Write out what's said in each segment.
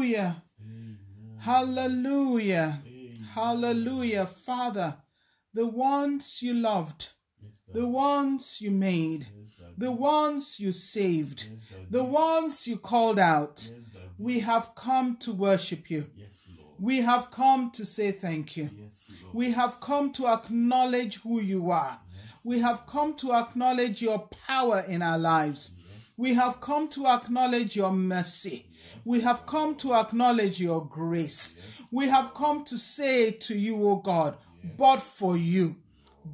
Hallelujah. Hallelujah. Hallelujah. Father, the ones you loved, the ones you made, the ones you saved, the ones you called out, we have come to worship you. We have come to say thank you. We have come to acknowledge who you are. We have come to acknowledge your power in our lives. We have come to acknowledge your mercy. We have come to acknowledge your grace. We have come to say to you, O God, but for you,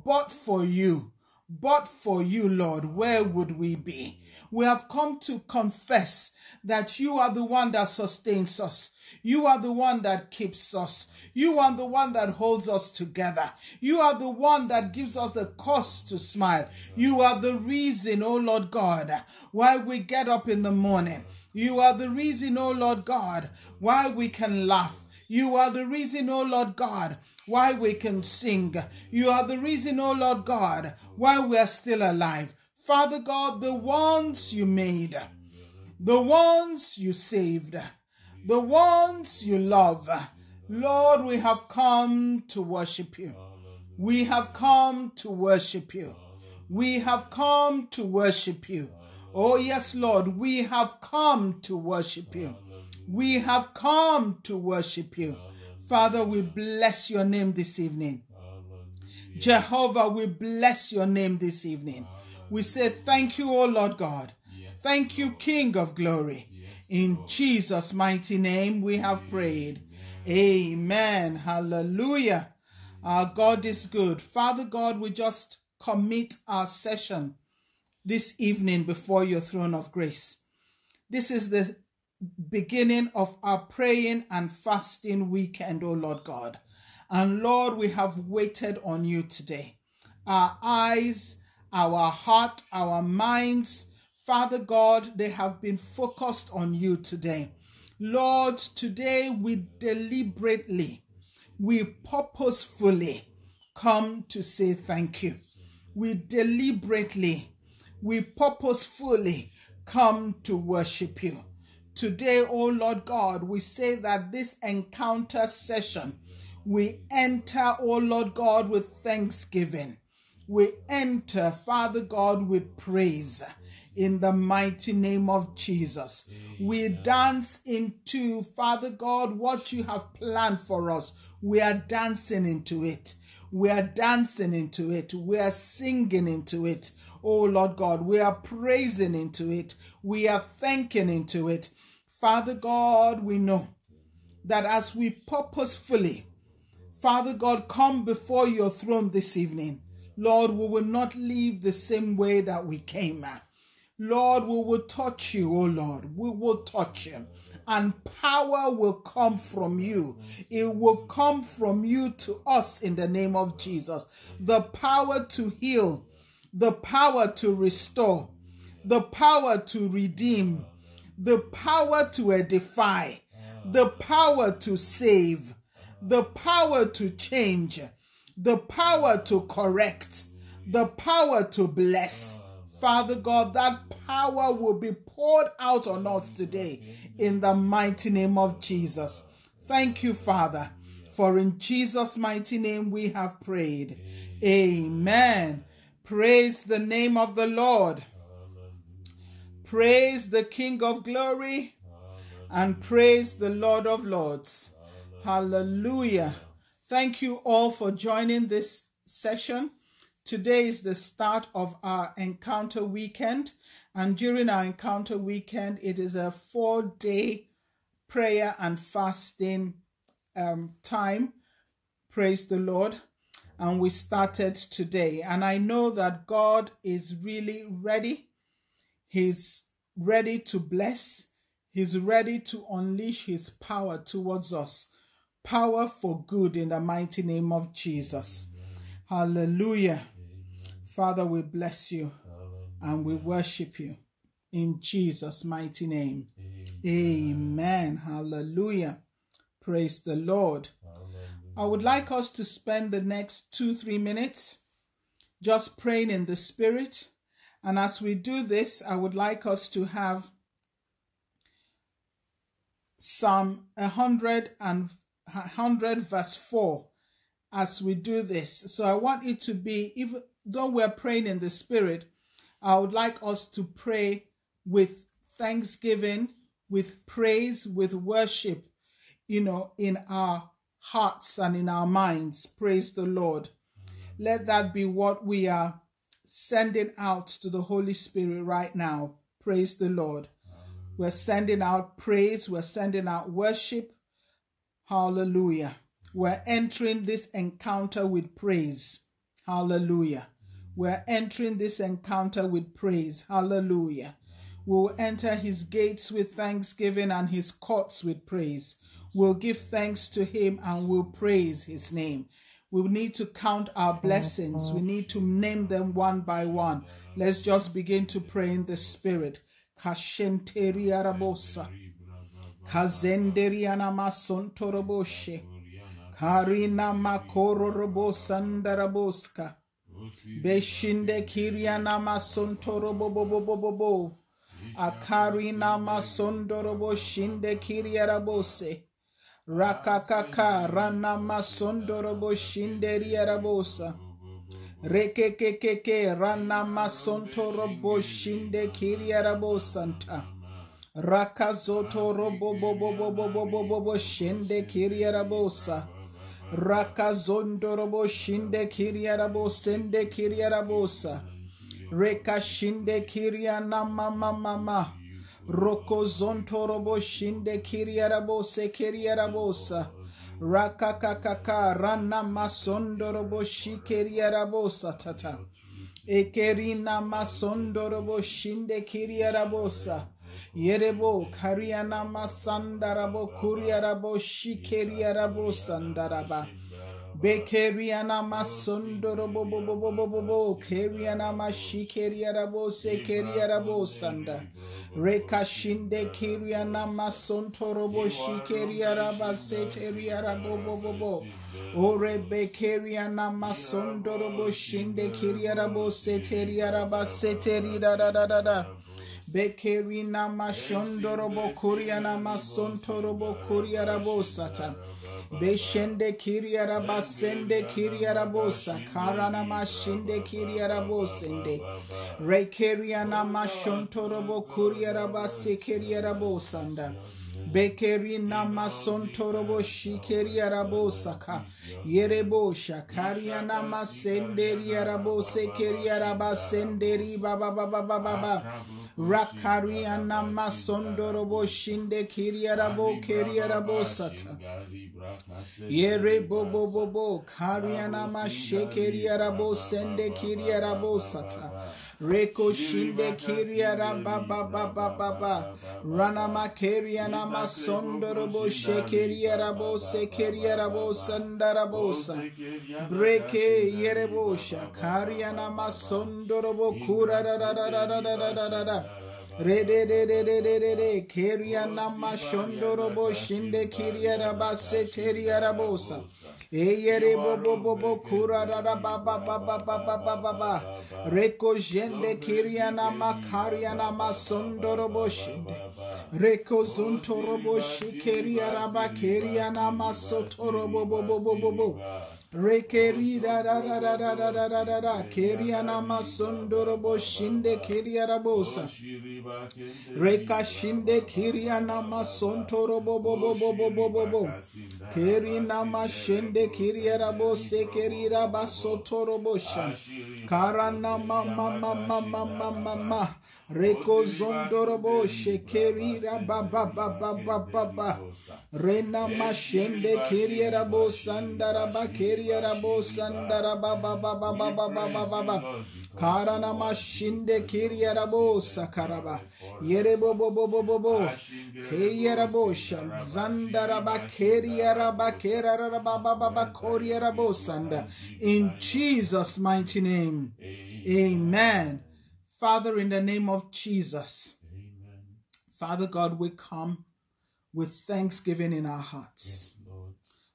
but for you, but for you, Lord, where would we be? We have come to confess that you are the one that sustains us. You are the one that keeps us. You are the one that holds us together. You are the one that gives us the cause to smile. You are the reason, oh Lord God, why we get up in the morning. You are the reason, O Lord God, why we can laugh. You are the reason, O Lord God, why we can sing. You are the reason, O Lord God, why we are still alive. Father God, the ones you made, the ones you saved, the ones you love. Lord, we have come to worship you. We have come to worship you. We have come to worship you. Oh, yes, Lord, we have come to worship you. We have come to worship you. Father, we bless your name this evening. Jehovah, we bless your name this evening. We say thank you, O Lord God. Thank you, King of glory. In Jesus' mighty name we have prayed. Amen. Hallelujah. Our God is good. Father God, we just commit our session this evening before your throne of grace. This is the beginning of our praying and fasting weekend, O Lord God. And Lord, we have waited on you today. Our eyes, our heart, our minds, Father God, they have been focused on you today. Lord, today we deliberately, we purposefully come to say thank you. We deliberately, we purposefully come to worship you. Today, oh Lord God, we say that this encounter session, we enter, oh Lord God, with thanksgiving. We enter, Father God, with praise in the mighty name of Jesus. We dance into, Father God, what you have planned for us. We are dancing into it. We are dancing into it. We are singing into it. Oh Lord God, we are praising into it. We are thanking into it. Father God, we know that as we purposefully, Father God, come before your throne this evening, Lord, we will not leave the same way that we came. Lord, we will touch you, oh Lord. We will touch you. And power will come from you. It will come from you to us in the name of Jesus. The power to heal, the power to restore, the power to redeem, the power to edify, the power to save, the power to change, the power to correct, the power to bless Father God, that power will be poured out on us today in the mighty name of Jesus. Thank you, Father, for in Jesus' mighty name we have prayed. Amen. Praise the name of the Lord. Praise the King of glory and praise the Lord of lords. Hallelujah. Thank you all for joining this session. Today is the start of our encounter weekend, and during our encounter weekend, it is a four day prayer and fasting um, time. Praise the Lord. And we started today. And I know that God is really ready. He's ready to bless, He's ready to unleash His power towards us. Power for good in the mighty name of Jesus. Hallelujah. Father, we bless you and we worship you in Jesus' mighty name. Amen. Hallelujah. Praise the Lord. I would like us to spend the next two, three minutes just praying in the Spirit. And as we do this, I would like us to have Psalm 100 and 100 verse 4 as we do this. So I want it to be, even though we're praying in the spirit, I would like us to pray with thanksgiving, with praise, with worship, you know, in our hearts and in our minds. Praise the Lord. Let that be what we are sending out to the Holy Spirit right now. Praise the Lord. We're sending out praise, we're sending out worship. Hallelujah. We're entering this encounter with praise. Hallelujah. We're entering this encounter with praise. Hallelujah. We'll enter his gates with thanksgiving and his courts with praise. We'll give thanks to him and we'll praise his name. We need to count our blessings. We need to name them one by one. Let's just begin to pray in the spirit. Kashenteri arabosa. Kazenderiana masontoroboshe. Karina makoro robosandaraboska. Beshinde kiriana masontorobobobobobo. Akarina masondorobo shinde kiriarabose. Rakakaka rana masondorobo shinderiarabosa. Rekekekeke rana masontorobo shinde kiriarabosanta. Rakazoto robo bobo bobo bobo bobo shinde kiriarabosa. Rakazondo robo shinde kiriarabosende kiriarabosa. Reka shinde kiriana mama mama. Roko zonto robo shinde kiriarabose kiriarabosa. Rakakakaka rana masondo robo shikeriarabosa tata. Ekerina masondo robo shinde kiriarabosa. Yerebo kariana masandarabo kuriarabo shikeriarabo sandaraba. Bekeriana masundoro bo bo bo bo bo bo bo. keriana mashikeriara bo sekeriara bo sanda. Reka shinde keriana masontoro bo shikeriara ba seteriara bo bo bo bo. Ore bekeriana masondoro bo shinde keriara bo seteriara ba seterira da da da da. bekerina mashondoro bo kuriana masontoro bo kuriara bo sata. Beshende kiria rabasende kiria rabosa karana mashinde kiria rabosende. Rekeria na mashontorobo kuria rabase kiria rabosanda. Bekerina masontorobo shikeria rabosaka yerebo shakaria na masenderia rabose ba ba ba ba ba ba Rakaria nama sondorobo shinde kiriya rabo kiriya rabo sata. Yere bobo bobo karianama shekeriarabo sende kiriarabo sata. Reko shinde kiria raba ba ba ba ba ba. Rana makeria na masondorobo shekeria rabo sekeria rabo sandarabosa. Breke yerebosha karia na masondorobo kura da da da da da da da da da. Re de de de de de de de keria na mashondorobo shinde kiria raba seteria rabosa. Eyere bo bo bo bo kura da da ba ba ba ba ba ba ba ba ba. Reko jende kiriana makariana masondoro bo shinde. Reko zuntoro bo shikeria raba keriana masotoro bo bo bo bo bo bo. Rekeri da da da da da da da da da da keriana masondoro bo shinde keriara bosa. Reka shinde kiriana masontoro bo bo bo bo bo bo bo. Kerina mashende kiriara bo sekerira basotoro bosha. Karana mama mama mama mama. Reko zondorobo shekerira Reko zondorobo shekeri baba baba baba baba. Rena mashende keri rabo sandara ba keri rabo sandara baba baba baba baba baba. Karana mashinde keri rabo sakaraba. Yere bo bo bo bo bo bo. Keri rabo shandara ba keri raba kera raba baba baba kori rabo sanda. In Jesus' mighty name. Amen. Father, in the name of Jesus, Father God, we come with thanksgiving in our hearts.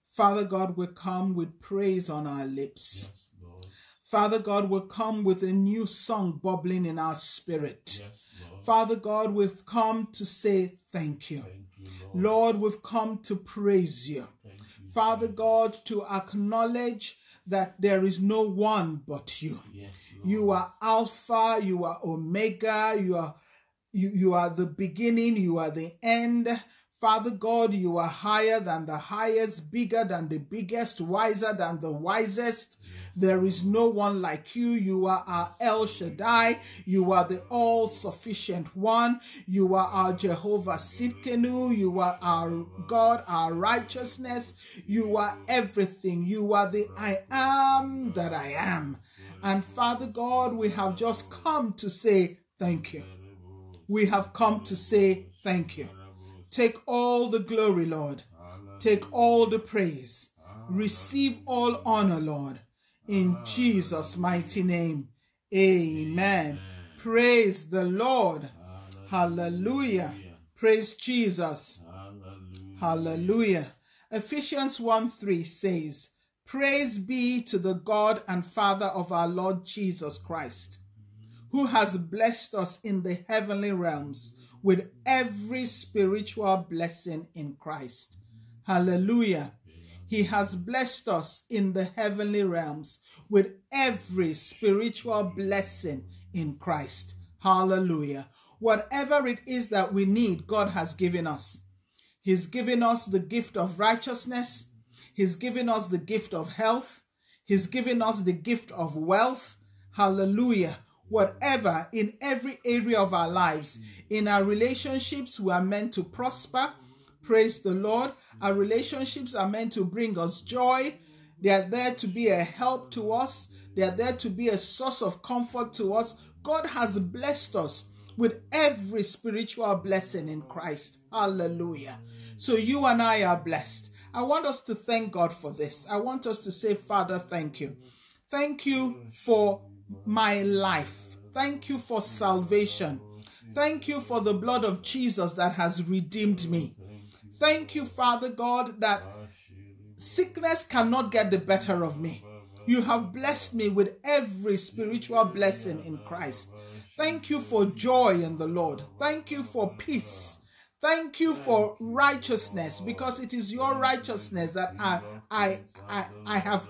Father God, we come with praise on our lips. Father God, we come with a new song bubbling in our spirit. Father God, we've come to say thank you. Lord, we've come to praise you. Father God, to acknowledge that there is no one but you. Yes, Lord. You are Alpha, you are Omega, you are you, you are the beginning, you are the end. Father God, you are higher than the highest, bigger than the biggest, wiser than the wisest. There is no one like you. You are our El Shaddai. You are the all sufficient one. You are our Jehovah Sidkenu. You are our God, our righteousness. You are everything. You are the I am that I am. And Father God, we have just come to say thank you. We have come to say thank you. Take all the glory, Lord. Take all the praise. Receive all honor, Lord. In Jesus' mighty name. Amen. Praise the Lord. Hallelujah. Praise Jesus. Hallelujah. Ephesians 1 3 says, Praise be to the God and Father of our Lord Jesus Christ, who has blessed us in the heavenly realms with every spiritual blessing in Christ. Hallelujah. He has blessed us in the heavenly realms with every spiritual blessing in Christ. Hallelujah. Whatever it is that we need, God has given us. He's given us the gift of righteousness. He's given us the gift of health. He's given us the gift of wealth. Hallelujah. Whatever in every area of our lives, mm. in our relationships, we are meant to prosper. Praise the Lord. Our relationships are meant to bring us joy. They are there to be a help to us. They are there to be a source of comfort to us. God has blessed us with every spiritual blessing in Christ. Hallelujah. So you and I are blessed. I want us to thank God for this. I want us to say, Father, thank you. Thank you for my life. Thank you for salvation. Thank you for the blood of Jesus that has redeemed me. Thank you, Father God, that sickness cannot get the better of me. You have blessed me with every spiritual blessing in Christ. Thank you for joy in the Lord. Thank you for peace. Thank you for righteousness because it is your righteousness that I I I, I have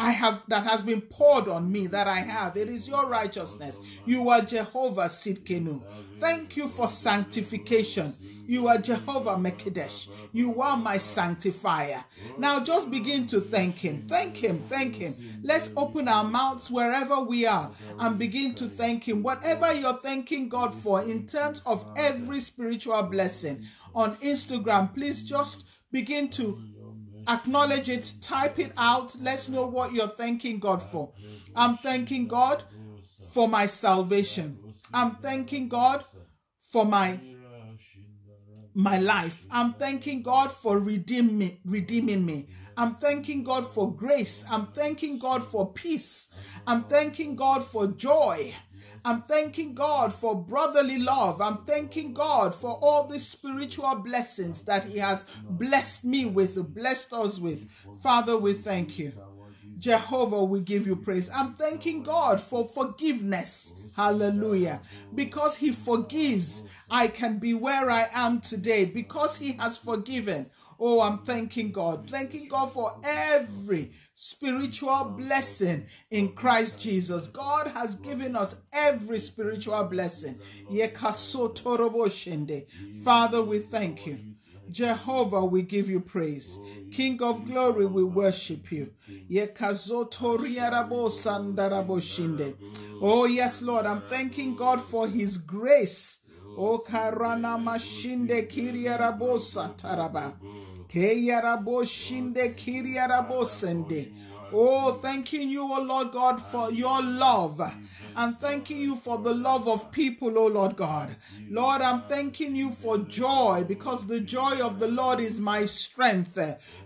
I have that has been poured on me that I have. It is your righteousness. You are Jehovah Sidkenu. Thank you for sanctification. You are Jehovah Mekidesh. You are my sanctifier. Now just begin to thank him. Thank him. Thank him. Let's open our mouths wherever we are and begin to thank him. Whatever you're thanking God for in terms of every spiritual blessing on Instagram, please just begin to acknowledge it, type it out. Let's know what you're thanking God for. I'm thanking God for my salvation. I'm thanking God for my my life. I'm thanking God for redeem me, redeeming me. I'm thanking God for grace. I'm thanking God for peace. I'm thanking God for joy. I'm thanking God for brotherly love. I'm thanking God for all the spiritual blessings that He has blessed me with, blessed us with. Father, we thank you. Jehovah, we give you praise. I'm thanking God for forgiveness. Hallelujah. Because He forgives, I can be where I am today. Because He has forgiven. Oh, I'm thanking God. Thanking God for every spiritual blessing in Christ Jesus. God has given us every spiritual blessing. Father, we thank you. Jehovah, we give you praise. King of glory, we worship you. Oh, yes, Lord, I'm thanking God for his grace. Oh, karana mashinde kiriarabosa taraba. Keyarabo shinde kiriarabosende. Oh, thanking you, O Lord God, for your love. And thanking you for the love of people, O Lord God. Lord, I'm thanking you for joy because the joy of the Lord is my strength.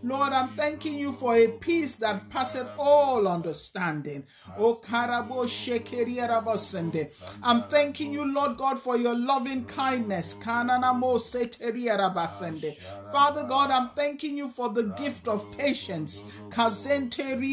Lord, I'm thanking you for a peace that passeth all understanding. Oh, karabo shekerierabosende. I'm thanking you, Lord God, for your loving kindness. Kananamo seterierabasende. Father God, I'm thanking you for the gift of patience.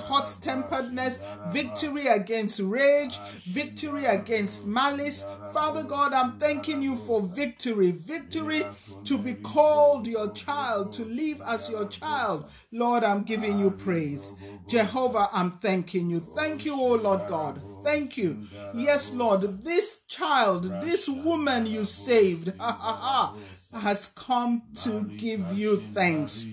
hot temperedness, victory against rage, victory against malice. Father God, I'm thanking you for victory, victory to be called your child, to live as your child. Lord, I'm giving you praise. Jehovah, I'm thanking you. Thank you, oh Lord God. Thank you. Yes, Lord, this child, this woman you saved, has come to give you thanks.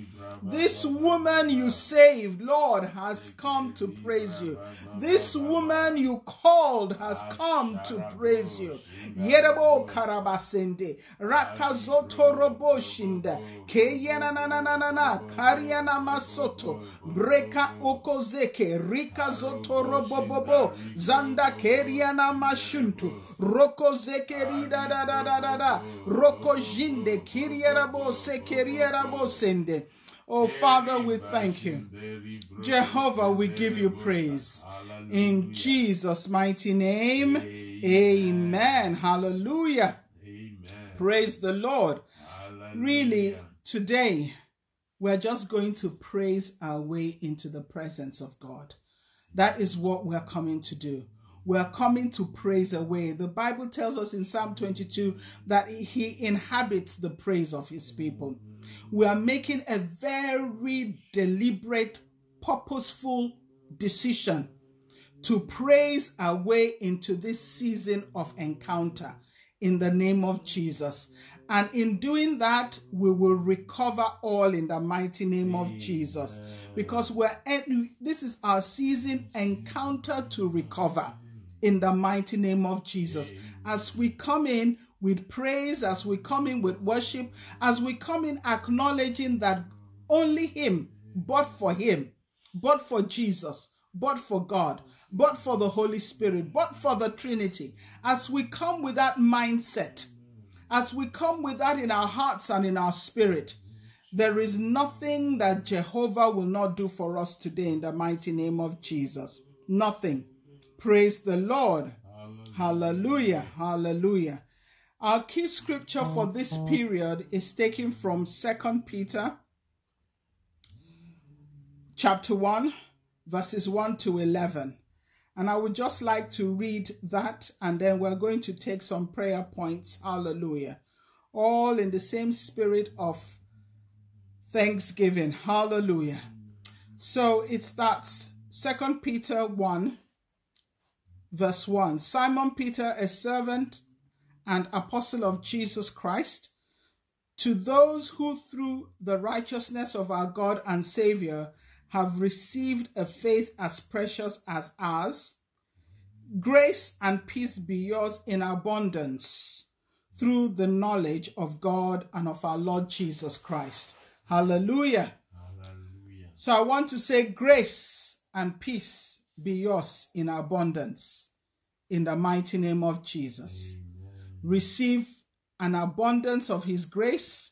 This woman you saved, Lord, has come to praise you. This woman you called has come to praise you. Yerabo karabasende, rakazoto roboshinda, keyana na na na na na, kariana masoto, breka okozeke, rika zoto robobobo, zanda keriana mashuntu, roko zeke rida da da da da da, roko jinde, kiriarabo se kiriarabo sende. Oh, Father, we thank you. Jehovah, we give you praise. In Jesus' mighty name, amen. Hallelujah. Praise the Lord. Really, today, we're just going to praise our way into the presence of God. That is what we're coming to do. We're coming to praise away. The Bible tells us in Psalm 22 that he inhabits the praise of his people we are making a very deliberate, purposeful decision to praise our way into this season of encounter in the name of Jesus. And in doing that, we will recover all in the mighty name of Jesus. Because we're this is our season encounter to recover in the mighty name of Jesus. As we come in, with praise, as we come in with worship, as we come in acknowledging that only Him, but for Him, but for Jesus, but for God, but for the Holy Spirit, but for the Trinity, as we come with that mindset, as we come with that in our hearts and in our spirit, there is nothing that Jehovah will not do for us today in the mighty name of Jesus. Nothing. Praise the Lord. Hallelujah. Hallelujah. Our key scripture for this period is taken from Second Peter chapter 1 verses 1 to 11. And I would just like to read that and then we're going to take some prayer points. Hallelujah. All in the same spirit of thanksgiving. Hallelujah. So it starts Second Peter 1 verse 1. Simon Peter, a servant and apostle of Jesus Christ, to those who through the righteousness of our God and Savior have received a faith as precious as ours, grace and peace be yours in abundance through the knowledge of God and of our Lord Jesus Christ. Hallelujah. Hallelujah. So I want to say grace and peace be yours in abundance in the mighty name of Jesus. Amen receive an abundance of his grace,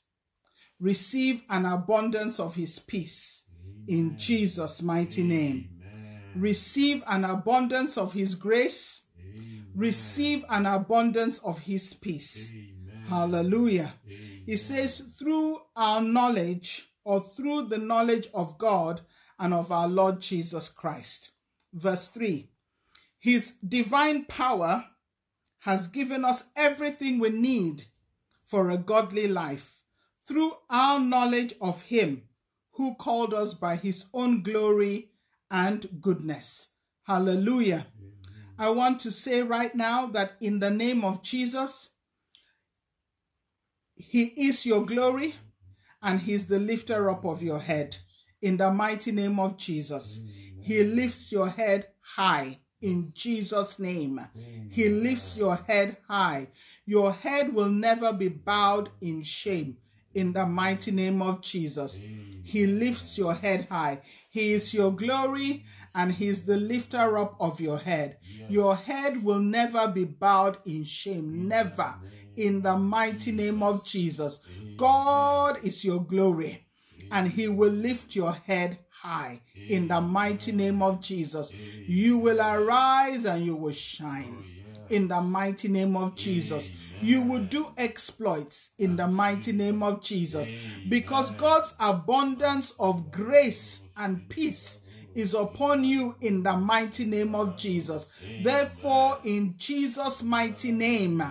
receive an abundance of his peace Amen. in Jesus' mighty name. Amen. Receive an abundance of his grace, Amen. receive an abundance of his peace. Hallelujah. He says, through our knowledge or through the knowledge of God and of our Lord Jesus Christ. Verse 3 His divine power has given us everything we need for a godly life through our knowledge of Him who called us by His own glory and goodness. Hallelujah. Amen. I want to say right now that in the name of Jesus, He is your glory and He's the lifter up of your head. In the mighty name of Jesus, Amen. He lifts your head high in Jesus' name. Amen. He lifts your head high. Your head will never be bowed in shame in the mighty name of Jesus. Amen. He lifts your head high. He is your glory and He's the lifter up of your head. Yes. Your head will never be bowed in shame. Never. In the mighty name of Jesus. God is your glory. and he will lift your head high. In the mighty name of Jesus. You will arise and you will shine. In the mighty name of Jesus. You will do exploits. In the mighty name of Jesus because God's abundance of grace and peace is upon you in the mighty name of Jesus. Therefore, in Jesus' mighty name,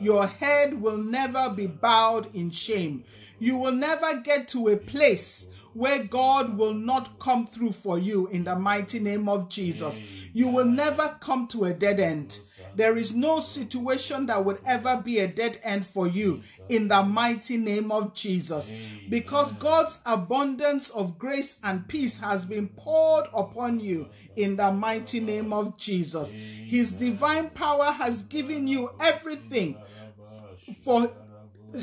your head will never be bowed in shame. You will never get to a place where God will not come through for you in the mighty name of Jesus. You will never come to a dead end. There is no situation that would ever be a dead end for you in the mighty name of Jesus. Because God's abundance of grace and peace has been poured upon you in the mighty name of Jesus. His divine power has given you everything for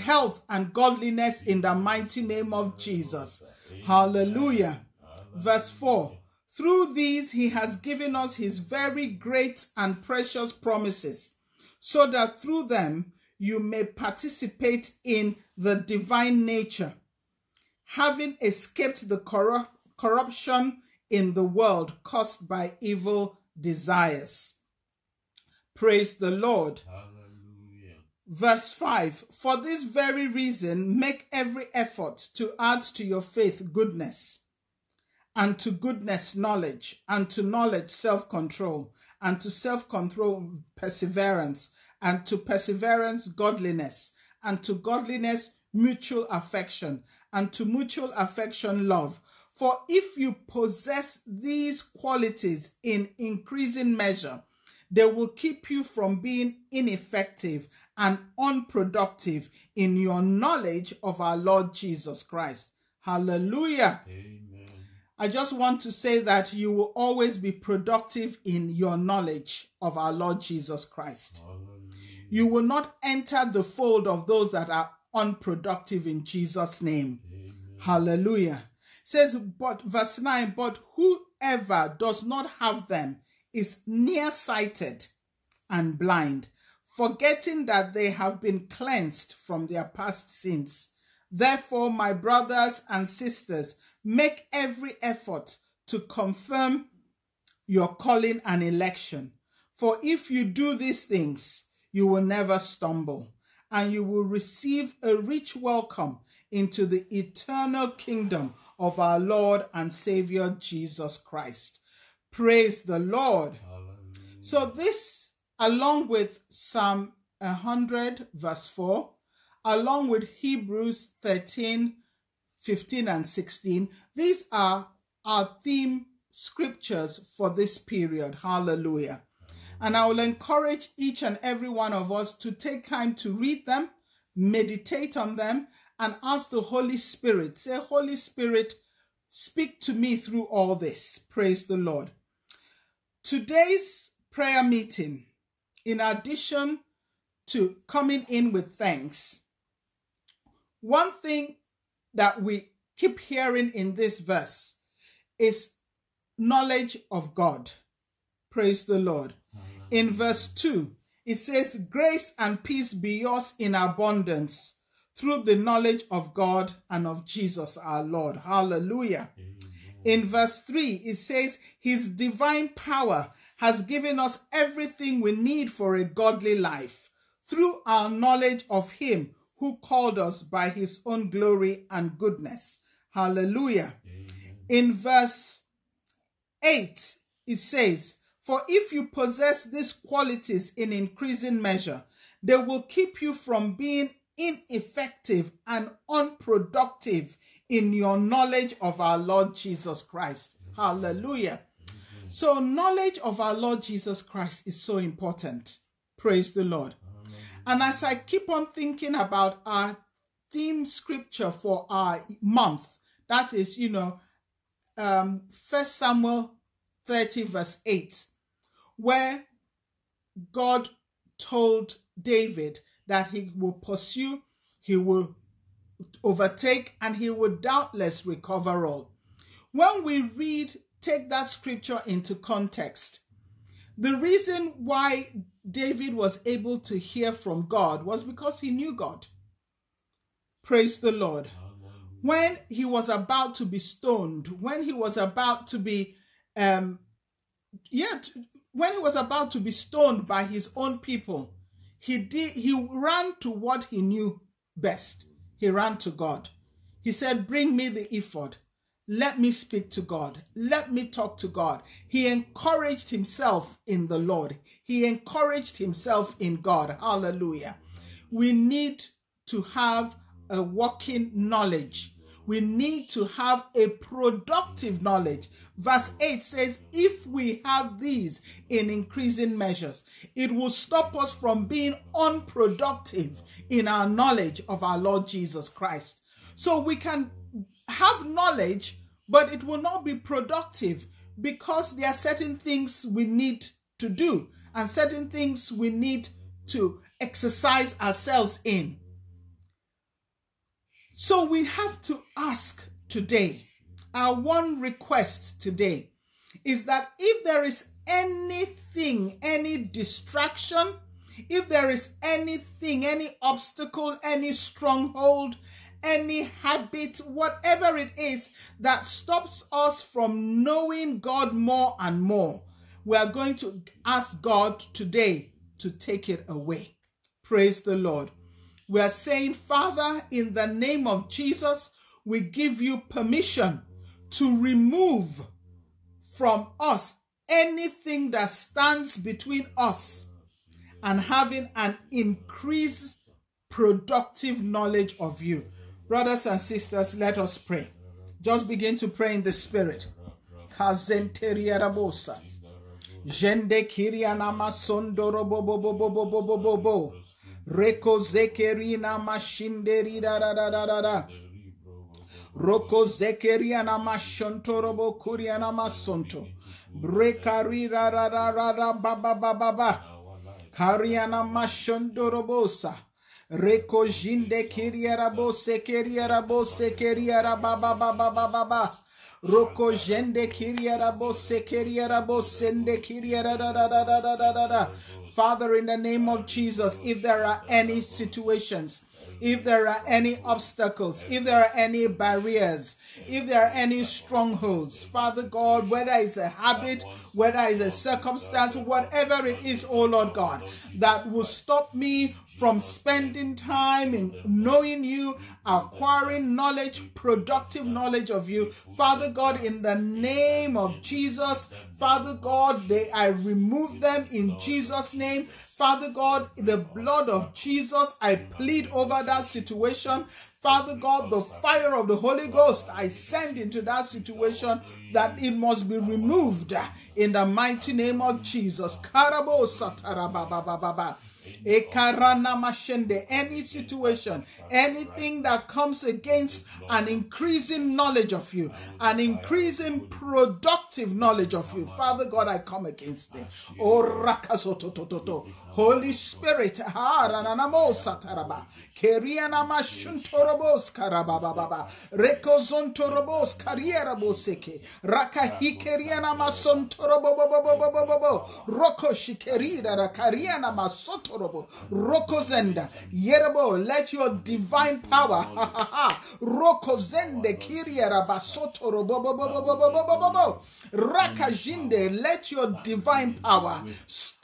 health and godliness in the mighty name of Jesus. Hallelujah. Verse 4 Through these he has given us his very great and precious promises, so that through them you may participate in the divine nature, having escaped the corrupt, corruption in the world caused by evil desires. Praise the Lord. Verse 5 For this very reason, make every effort to add to your faith goodness, and to goodness, knowledge, and to knowledge, self control, and to self control, perseverance, and to perseverance, godliness, and to godliness, mutual affection, and to mutual affection, love. For if you possess these qualities in increasing measure, they will keep you from being ineffective and unproductive in your knowledge of our Lord Jesus Christ. Hallelujah. Amen. I just want to say that you will always be productive in your knowledge of our Lord Jesus Christ. Hallelujah. You will not enter the fold of those that are unproductive in Jesus' name. Amen. Hallelujah. It says, but verse 9, but whoever does not have them is nearsighted and blind forgetting that they have been cleansed from their past sins. Therefore, my brothers and sisters, make every effort to confirm your calling and election. For if you do these things, you will never stumble, and you will receive a rich welcome into the eternal kingdom of our Lord and Savior Jesus Christ. Praise the Lord. Hallelujah. So, this along with Psalm 100, verse 4, along with Hebrews 13, 15, and 16. These are our theme scriptures for this period. Hallelujah. And I will encourage each and every one of us to take time to read them, meditate on them, and ask the Holy Spirit, say, Holy Spirit, speak to me through all this. Praise the Lord. Today's prayer meeting in addition to coming in with thanks, one thing that we keep hearing in this verse is knowledge of God. Praise the Lord. In verse 2, it says, Grace and peace be yours in abundance through the knowledge of God and of Jesus our Lord. Hallelujah. Amen. In verse 3, it says, His divine power has given us everything we need for a godly life through our knowledge of Him who called us by His own glory and goodness. Hallelujah. Amen. In verse 8, it says, For if you possess these qualities in increasing measure, they will keep you from being ineffective and unproductive in your knowledge of our Lord Jesus Christ. Hallelujah. So, knowledge of our Lord Jesus Christ is so important. Praise the Lord. Amen. And as I keep on thinking about our theme scripture for our month, that is, you know, um, First Samuel 30, verse 8, where God told David that he will pursue, he will overtake, and he will doubtless recover all. When we read take that scripture into context. The reason why David was able to hear from God was because he knew God. Praise the Lord. when he was about to be stoned, when he was about to be, um, yet when he was about to be stoned by his own people, he did he ran to what he knew best. He ran to God. He said, "Bring me the ephod." Let me speak to God. Let me talk to God. He encouraged himself in the Lord. He encouraged himself in God. Hallelujah. We need to have a working knowledge. We need to have a productive knowledge. Verse 8 says, If we have these in increasing measures, it will stop us from being unproductive in our knowledge of our Lord Jesus Christ. So we can have knowledge, but it will not be productive because there are certain things we need to do and certain things we need to exercise ourselves in. So we have to ask today, our one request today is that if there is anything, any distraction, if there is anything, any obstacle, any stronghold, any habit, whatever it is that stops us from knowing God more and more, we are going to ask God today to take it away. Praise the Lord. We are saying, Father, in the name of Jesus, we give you permission to remove from us anything that stands between us and having an increased productive knowledge of you. Brothers and sisters, let us pray. Just begin to pray in the spirit. Jende kiriana sondoro bo bo bo bo bo bo bo bo bo. Reko zekerina mashinderi da da da da da da. Roko zekeriana mashontorobo kuriana masonto. Brekari ra ra ra ra ra ba ba ba ba ba. Kariana mashondorobosa. Reko Rekojinde da da da da da da da da. Father, in the name of Jesus, if there are any situations, if there are any obstacles, if there are any barriers, if there are any strongholds, Father God, whether it's a habit, whether it's a circumstance, whatever it is, oh Lord God, that will stop me from spending time in knowing you, acquiring knowledge, productive knowledge of you. Father God, in the name of Jesus, Father God, they, I remove them in Jesus' name. Father God, the blood of Jesus, I plead over that situation. Father God, the fire of the Holy Ghost, I send into that situation that it must be removed in the mighty name of Jesus. Karabo satarabababa. Any situation, anything that comes against an increasing knowledge of you, an increasing productive knowledge of you, Father God, I come against it. Oh. Holy Spirit, sataraba. Keriana mashuntorobos karabababa. Rekozontorobos karieraboseke. Rakahikeriana masontorobobobobobobobo. Roko shikerida rakariana masotorobo. Rokozenda. Yerebo, let your divine power. Rokozende kiriera basotorobobobobobobobobo. Rakajinde, let your divine power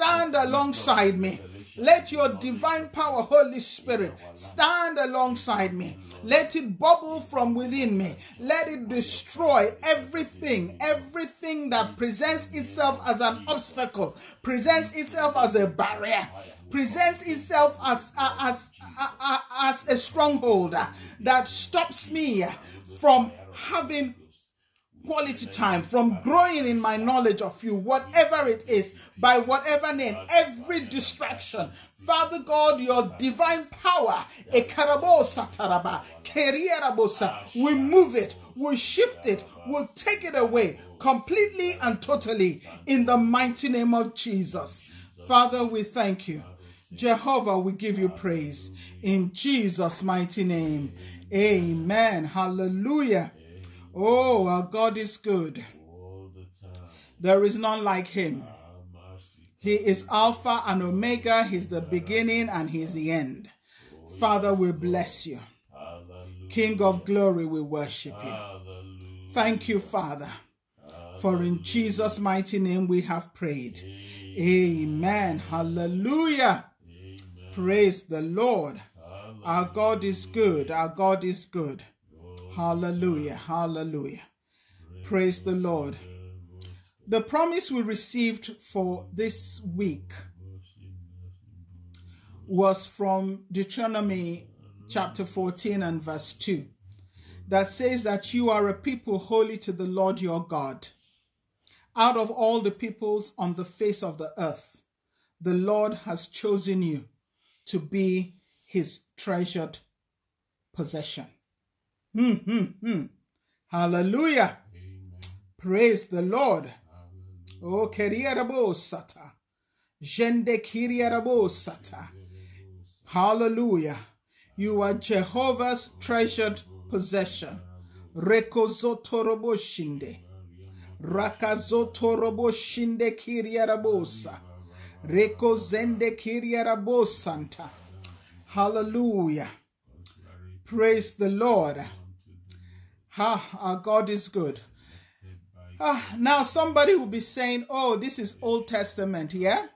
stand alongside me. Let your divine power, Holy Spirit, stand alongside me. Let it bubble from within me. Let it destroy everything, everything that presents itself as an obstacle, presents itself as a barrier, presents itself as, as, as, as a stronghold that stops me from having quality time, from growing in my knowledge of you, whatever it is, by whatever name, every distraction. Father God, your divine power, we move it, we shift it, we take it away completely and totally in the mighty name of Jesus. Father, we thank you. Jehovah, we give you praise in Jesus' mighty name. Amen. Hallelujah. Oh, our God is good. There is none like him. He is Alpha and Omega. He's the beginning and he's the end. Father, we bless you. King of glory, we worship you. Thank you, Father, for in Jesus' mighty name we have prayed. Amen. Hallelujah. Praise the Lord. Our God is good. Our God is good. Hallelujah. Hallelujah. Praise the Lord. The promise we received for this week was from Deuteronomy chapter 14 and verse 2 that says that you are a people holy to the Lord your God. Out of all the peoples on the face of the earth, the Lord has chosen you to be his treasured possession. Hmm. Hallelujah. Praise the Lord. Oh, keriarabo sata. Jende kiriarabo sata. Hallelujah. You are Jehovah's treasured possession. Rekozotorobo shinde. Rakazotorobo shinde kiriarabosa. Rekozende kiriarabosanta. Hallelujah. Praise the Lord. Ha, our God is good. Ah, now somebody will be saying, "Oh, this is Old Testament, yeah?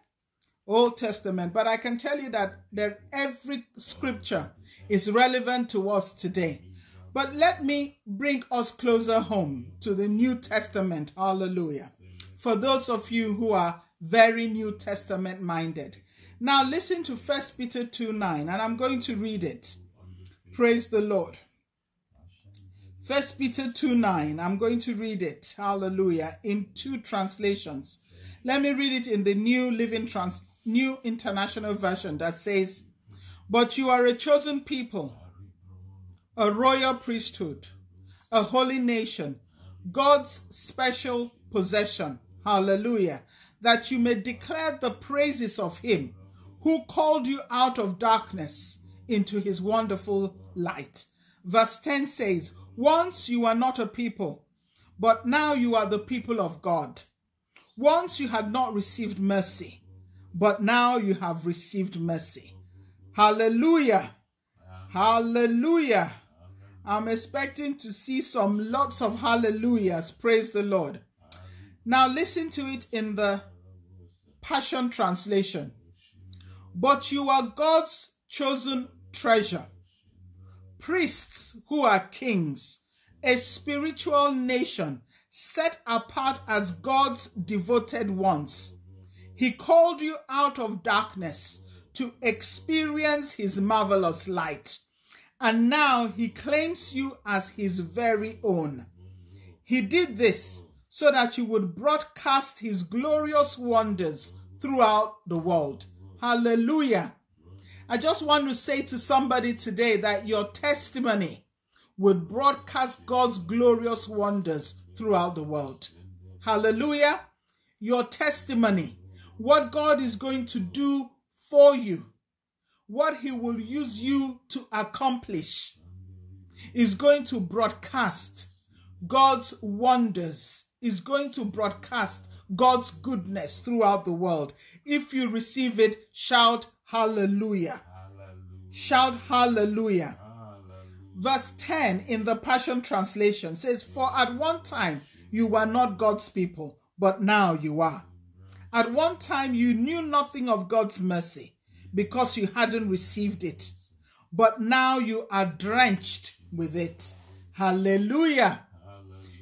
Old Testament." But I can tell you that that every scripture is relevant to us today. But let me bring us closer home to the New Testament. Hallelujah. For those of you who are very New Testament minded. Now listen to 1 Peter 2 9, and I'm going to read it. Praise the Lord. 1 Peter 2 9, I'm going to read it. Hallelujah. In two translations. Let me read it in the New Living Trans New International Version that says, But you are a chosen people, a royal priesthood, a holy nation, God's special possession. Hallelujah. That you may declare the praises of Him who called you out of darkness into His wonderful light. Verse 10 says, Once you were not a people, but now you are the people of God. Once you had not received mercy, but now you have received mercy. Hallelujah. Hallelujah. I'm expecting to see some lots of hallelujahs. Praise the Lord. Now listen to it in the Passion Translation. But you are God's chosen treasure, priests who are kings, a spiritual nation set apart as God's devoted ones. He called you out of darkness to experience his marvelous light. And now he claims you as his very own. He did this so that you would broadcast his glorious wonders throughout the world. Hallelujah. I just want to say to somebody today that your testimony would broadcast God's glorious wonders throughout the world. Hallelujah. Your testimony, what God is going to do for you, what He will use you to accomplish, is going to broadcast God's wonders, is going to broadcast God's goodness throughout the world. If you receive it, shout hallelujah. Shout hallelujah. Verse 10 in the Passion Translation says, For at one time you were not God's people, but now you are. At one time you knew nothing of God's mercy because you hadn't received it, but now you are drenched with it. Hallelujah.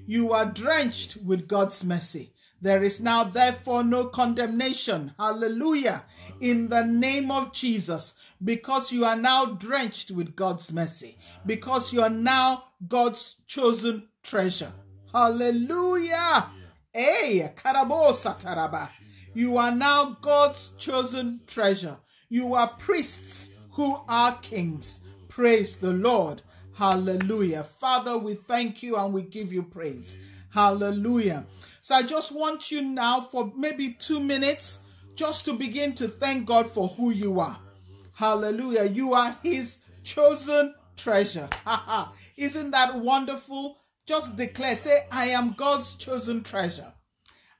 You are drenched with God's mercy. There is now therefore no condemnation. Hallelujah. In the name of Jesus because you are now drenched with God's mercy, because you are now God's chosen treasure. Hallelujah. Hey, taraba. You are now God's chosen treasure. You are priests who are kings. Praise the Lord. Hallelujah. Father, we thank you and we give you praise. Hallelujah. So I just want you now for maybe two minutes just to begin to thank God for who you are. Hallelujah. You are his chosen treasure. Isn't that wonderful? Just declare, say, I am God's chosen treasure.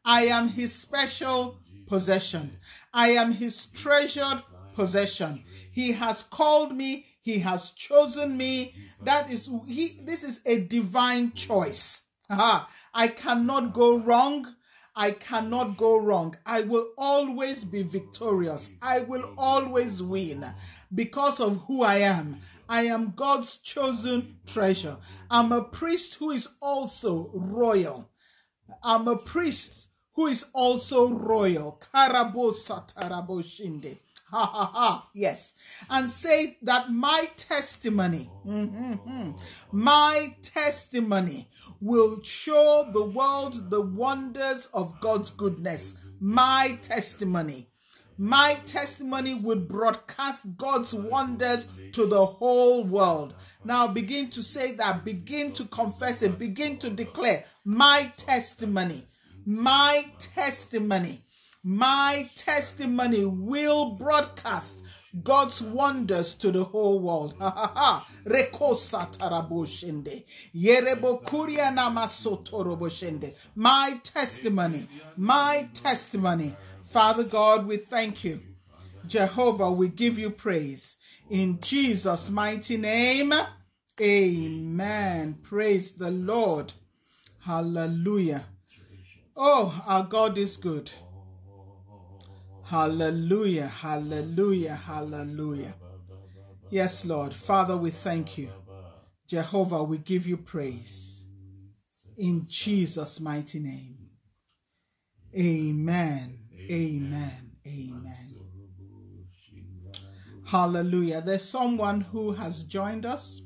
I am his special possession. I am his treasured possession. He has called me He has chosen me. That is he this is a divine choice. Aha. I cannot go wrong. I cannot go wrong. I will always be victorious. I will always win because of who I am. I am God's chosen treasure. I'm a priest who is also royal. I'm a priest who is also royal. Karabo satarabo shinde. Ha ha ha. Yes. And say that my testimony, mm-hmm, my testimony will show the world the wonders of God's goodness. My testimony. My testimony would broadcast God's wonders to the whole world. Now begin to say that, begin to confess it, begin to declare my testimony, my testimony, my testimony will broadcast God's wonders to the whole world. Rekosa taraboshende. Yerebo kuria namasotoroboshende. My testimony, my testimony. Father God, we thank you. Jehovah, we give you praise. In Jesus' mighty name, amen. Praise the Lord. Hallelujah. Oh, our God is good. Hallelujah, hallelujah, hallelujah. Yes, Lord. Father, we thank you. Jehovah, we give you praise. In Jesus' mighty name. Amen. Amen. Amen. Hallelujah. There's someone who has joined us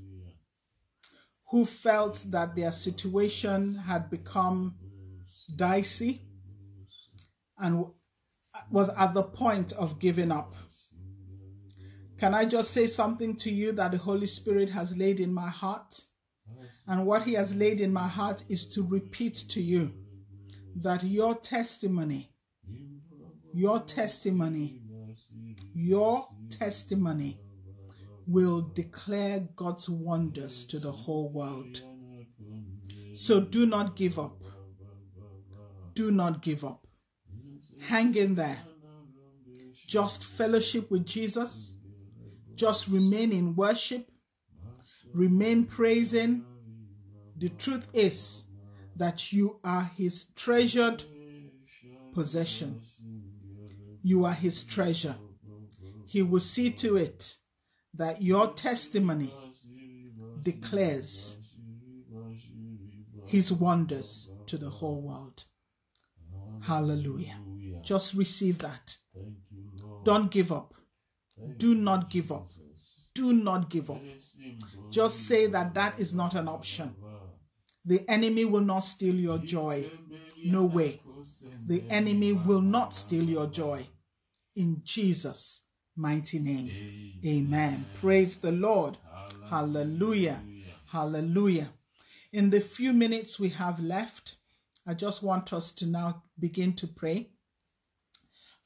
who felt that their situation had become dicey and was at the point of giving up. Can I just say something to you that the Holy Spirit has laid in my heart? And what He has laid in my heart is to repeat to you that your testimony, your testimony, your testimony will declare God's wonders to the whole world. So do not give up. Do not give up. Hang in there. Just fellowship with Jesus. Just remain in worship. Remain praising. The truth is that you are his treasured possession. You are his treasure. He will see to it that your testimony declares his wonders to the whole world. Hallelujah. Just receive that. Don't give up. Do not give up. Do not give up. Just say that that is not an option. The enemy will not steal your joy. No way. The enemy will not steal your joy. In Jesus' mighty name. Amen. Praise the Lord. Hallelujah. Hallelujah. In the few minutes we have left, I just want us to now begin to pray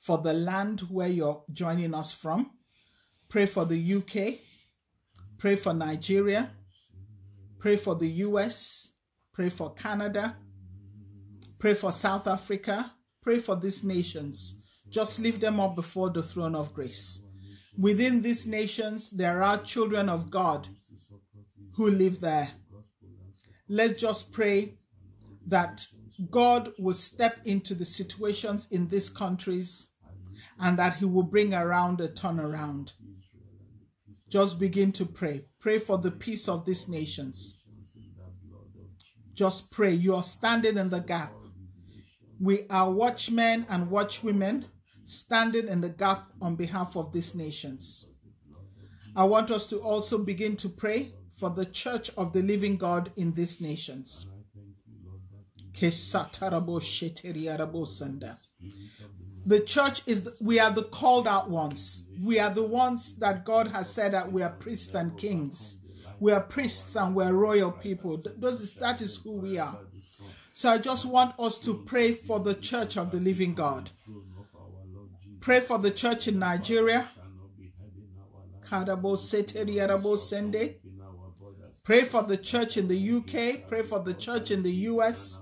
for the land where you're joining us from. Pray for the UK. Pray for Nigeria. Pray for the US. Pray for Canada. Pray for South Africa. Pray for these nations. Just lift them up before the throne of grace. Within these nations, there are children of God who live there. Let's just pray that God will step into the situations in these countries and that He will bring around a turnaround. Just begin to pray. Pray for the peace of these nations. Just pray. You are standing in the gap. We are watchmen and watchwomen standing in the gap on behalf of these nations. I want us to also begin to pray for the church of the living God in these nations. The church is, the, we are the called out ones. We are the ones that God has said that we are priests and kings. We are priests and we're royal people. That is who we are. So I just want us to pray for the church of the living God. Pray for the church in Nigeria. Pray for the church in the UK. Pray for the church in the US.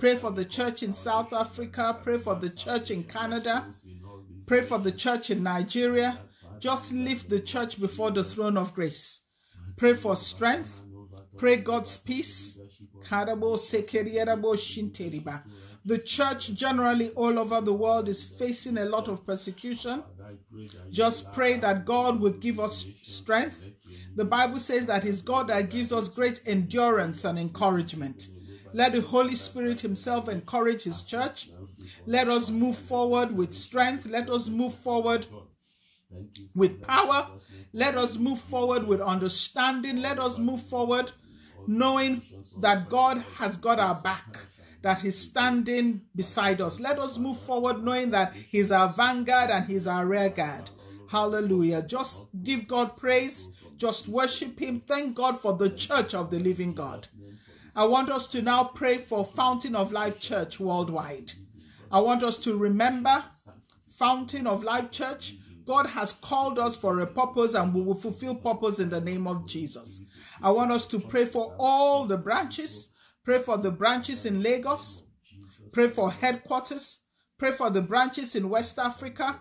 Pray for the church in South Africa. Pray for the church in Canada. Pray for the church in Nigeria. just lift the church before the throne of grace. Pray for strength. Pray God's peace. The church generally all over the world is facing a lot of persecution. Just pray that God will give us strength. The Bible says that it's God that gives us great endurance and encouragement. Let the Holy Spirit Himself encourage His church. Let us move forward with strength. Let us move forward with power. Let us move forward with understanding. Let us move forward knowing that God has got our back, that He's standing beside us. Let us move forward knowing that He's our vanguard and He's our rear guard. Hallelujah. Just give God praise. Just worship Him. Thank God for the church of the living God. I want us to now pray for Fountain of Life Church worldwide. I want us to remember Fountain of Life Church. God has called us for a purpose and we will fulfill purpose in the name of Jesus. I want us to pray for all the branches. Pray for the branches in Lagos. Pray for headquarters. Pray for the branches in West Africa.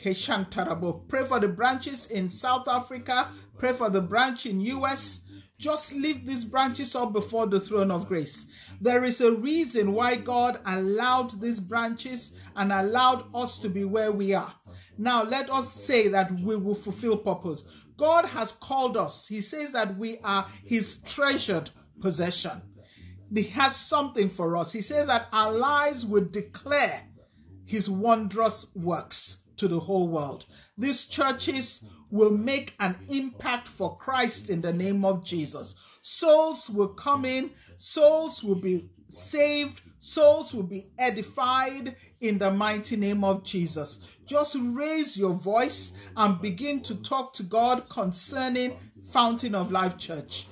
Pray for the branches in South Africa. Pray for the branch in US. Just lift these branches up before the throne of grace. There is a reason why God allowed these branches and allowed us to be where we are. Now, let us say that we will fulfill purpose. God has called us. He says that we are His treasured possession. He has something for us. He says that our lives will declare His wondrous works to the whole world. These churches will make an impact for Christ in the name of Jesus. Souls will come in, souls will be saved, souls will be edified in the mighty name of Jesus. Just raise your voice and begin to talk to God concerning Fountain of Life Church.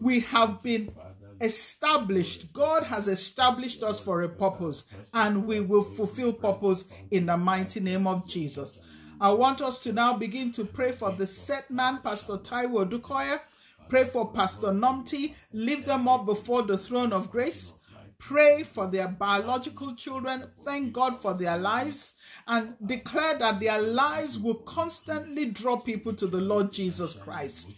We have been established. God has established us for a purpose, and we will fulfill purpose in the mighty name of Jesus. I want us to now begin to pray for the set man, Pastor Taiwo Odukoya. Pray for Pastor Nomthi. Lift them up before the throne of grace. Pray for their biological children. Thank God for their lives and declare that their lives will constantly draw people to the Lord Jesus Christ.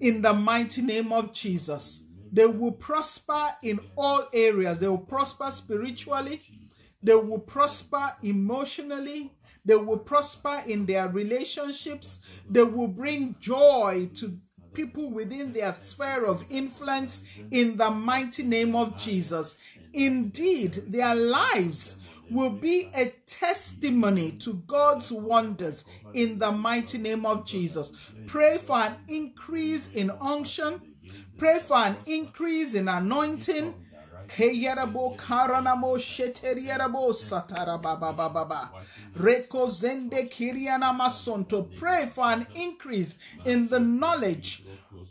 In the mighty name of Jesus, they will prosper in all areas. They will prosper spiritually, they will prosper emotionally, they will prosper in their relationships. They will bring joy to people within their sphere of influence in the mighty name of Jesus. Indeed, their lives will be a testimony to God's wonders in the mighty name of Jesus. Pray for an increase in unction. Pray for an increase in anointing Heyarabo karanamo sheteriarabo satarabababa. Reko zende kiriana. Pray for an increase in the knowledge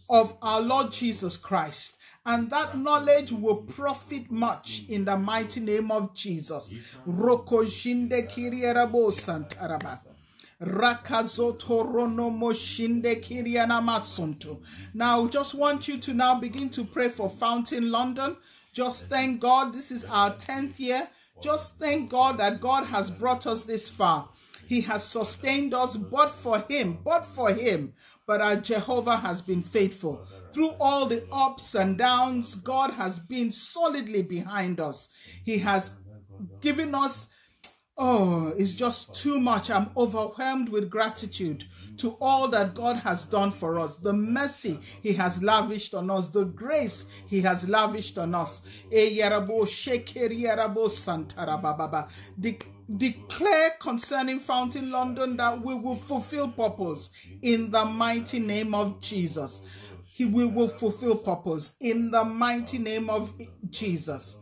of our Lord Jesus Christ. And that knowledge will profit much in the mighty name of Jesus. Now, just want you to now begin to pray for Fountain London. Just thank God. This is our 10th year. Just thank God that God has brought us this far. He has sustained us, but for Him, but for Him. But our Jehovah has been faithful. Through all the ups and downs, God has been solidly behind us. He has given us Oh, it's just too much. I'm overwhelmed with gratitude to all that God has done for us, the mercy He has lavished on us, the grace He has lavished on us. Eh, De- declare concerning Fountain London that we will fulfill purpose in the mighty name of Jesus. He we will fulfill purpose in the mighty name of Jesus.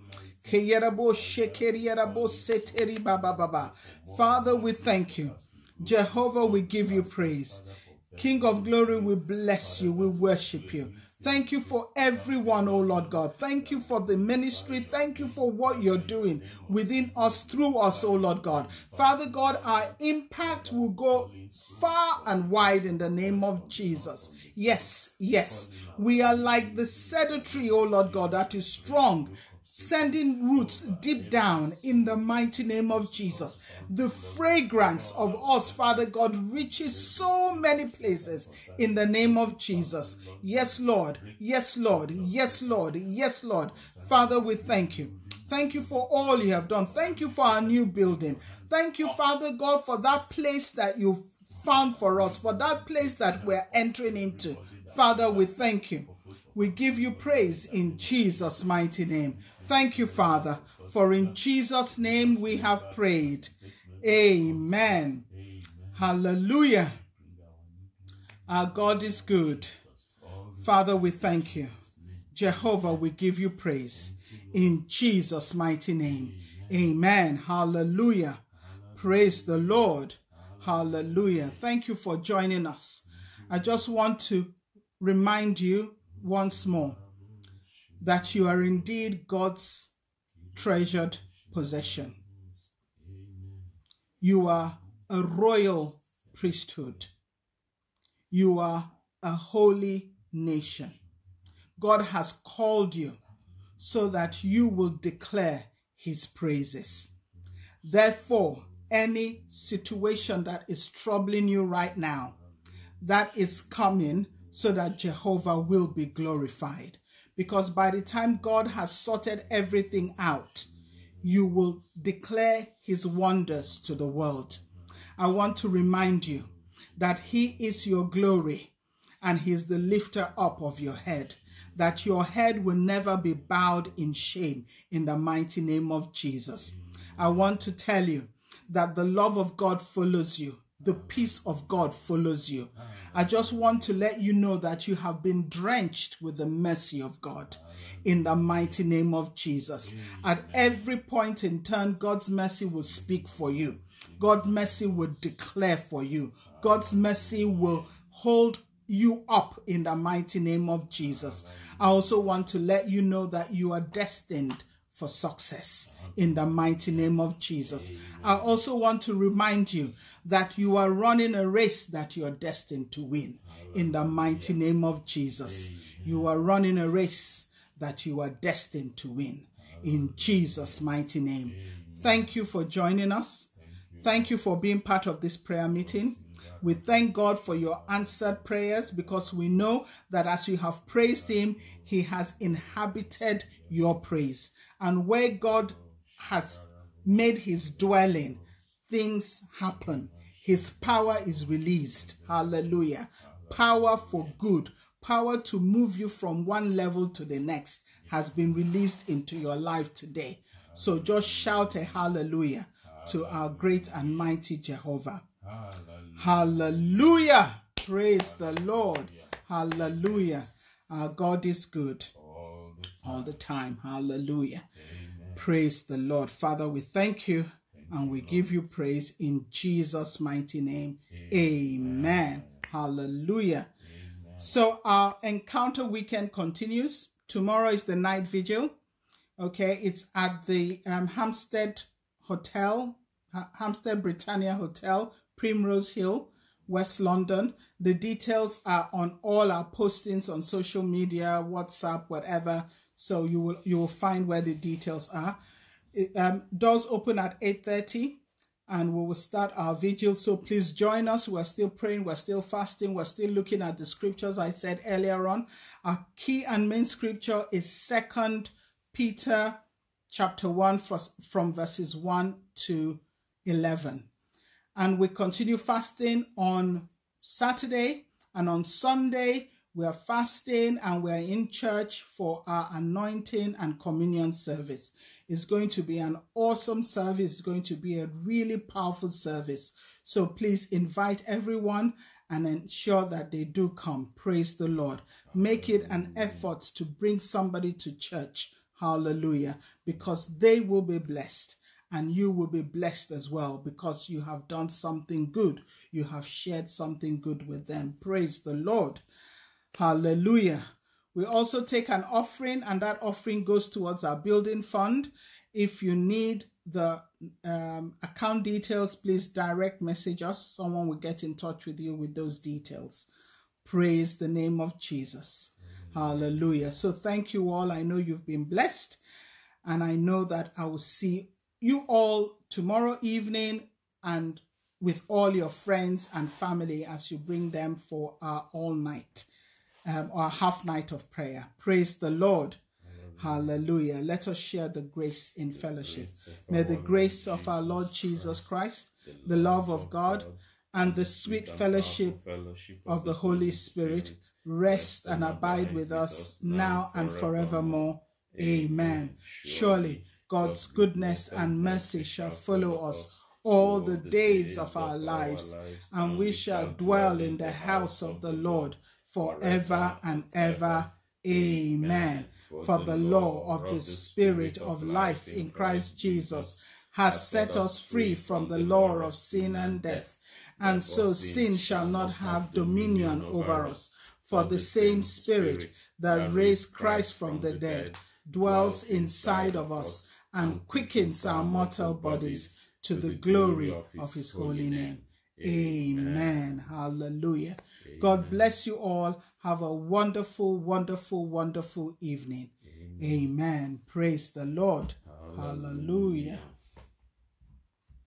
Father, we thank you. Jehovah, we give you praise. King of glory, we bless you. We worship you. Thank you for everyone, oh Lord God. Thank you for the ministry. Thank you for what you're doing within us, through us, oh Lord God. Father God, our impact will go far and wide in the name of Jesus. Yes, yes. We are like the cedar tree, oh Lord God, that is strong sending roots deep down in the mighty name of Jesus. The fragrance of us, Father God, reaches so many places in the name of Jesus. Yes, Lord. Yes, Lord. Yes, Lord. Yes, Lord. Father, we thank you. Thank you for all you have done. Thank you for our new building. Thank you, Father God, for that place that you've found for us, for that place that we're entering into. Father, we thank you. We give you praise in Jesus' mighty name. Thank you, Father, for in Jesus' name we have prayed. Amen. Hallelujah. Our God is good. Father, we thank you. Jehovah, we give you praise in Jesus' mighty name. Amen. Hallelujah. Praise the Lord. Hallelujah. Thank you for joining us. I just want to remind you once more that you are indeed God's treasured possession. You are a royal priesthood. You are a holy nation. God has called you so that you will declare his praises. Therefore, any situation that is troubling you right now, that is coming so that Jehovah will be glorified. Because by the time God has sorted everything out, you will declare his wonders to the world. I want to remind you that he is your glory and he is the lifter up of your head that your head will never be bowed in shame in the mighty name of Jesus. I want to tell you that the love of God follows you. The peace of God follows you. I just want to let you know that you have been drenched with the mercy of God in the mighty name of Jesus. At every point in turn, God's mercy will speak for you. God's mercy will declare for you. God's mercy will hold you up in the mighty name of Jesus. I also want to let you know that you are destined for success in the mighty name of Jesus. I also want to remind you that you are running a race that you are destined to win in the mighty name of Jesus. You are running a race that you are destined to win in Jesus' mighty name. Thank you for joining us. Thank you for being part of this prayer meeting. We thank God for your answered prayers because we know that as you have praised Him, He has inhabited your praise. And where God has made His dwelling, things happen. His power is released. Hallelujah. Power for good, power to move you from one level to the next has been released into your life today. So just shout a hallelujah to our great and mighty Jehovah. Hallelujah. Praise the Lord. Hallelujah. Our God is good all the time. Hallelujah. Praise the Lord. Father, we thank you and we give you praise in Jesus' mighty name. Amen. Hallelujah. So our encounter weekend continues. Tomorrow is the night vigil. Okay, it's at the um, Hampstead Hotel, Hampstead Britannia Hotel, Primrose Hill, West London. The details are on all our postings on social media, WhatsApp, whatever. So you will you will find where the details are. It, um, doors open at 8.30 and we will start our vigil. So please join us. We're still praying. We're still fasting. We're still looking at the scriptures I said earlier on. Our key and main scripture is Second Peter chapter 1 from verses 1 to 11 and we continue fasting on Saturday and on Sunday. We are fasting and we're in church for our anointing and communion service. It's going to be an awesome service. It's going to be a really powerful service. So please invite everyone and ensure that they do come. Praise the Lord. Make it an effort to bring somebody to church. Hallelujah. Because they will be blessed and you will be blessed as well because you have done something good. You have shared something good with them. Praise the Lord. Hallelujah. We also take an offering, and that offering goes towards our building fund. If you need the um, account details, please direct message us. Someone will get in touch with you with those details. Praise the name of Jesus. Hallelujah. So, thank you all. I know you've been blessed. And I know that I will see you all tomorrow evening and with all your friends and family as you bring them for our all night um, or half night of prayer. Praise the Lord. Hallelujah. Let us share the grace in fellowship. May the grace of our Lord Jesus Christ, the love of God, and the sweet fellowship of the Holy Spirit rest and abide with us now and forevermore. Amen. Surely God's goodness and mercy shall follow us all the days of our lives, and we shall dwell in the house of the Lord forever and ever. Amen. For the law of the Spirit of life in Christ Jesus has set us free from the law of sin and death, and so sin shall not have dominion over us. For the same Spirit that raised Christ from the dead dwells inside of us and quickens our mortal bodies to the glory of his holy name. Amen. Hallelujah. God bless you all. Have a wonderful, wonderful, wonderful evening. Amen. Praise the Lord. Hallelujah.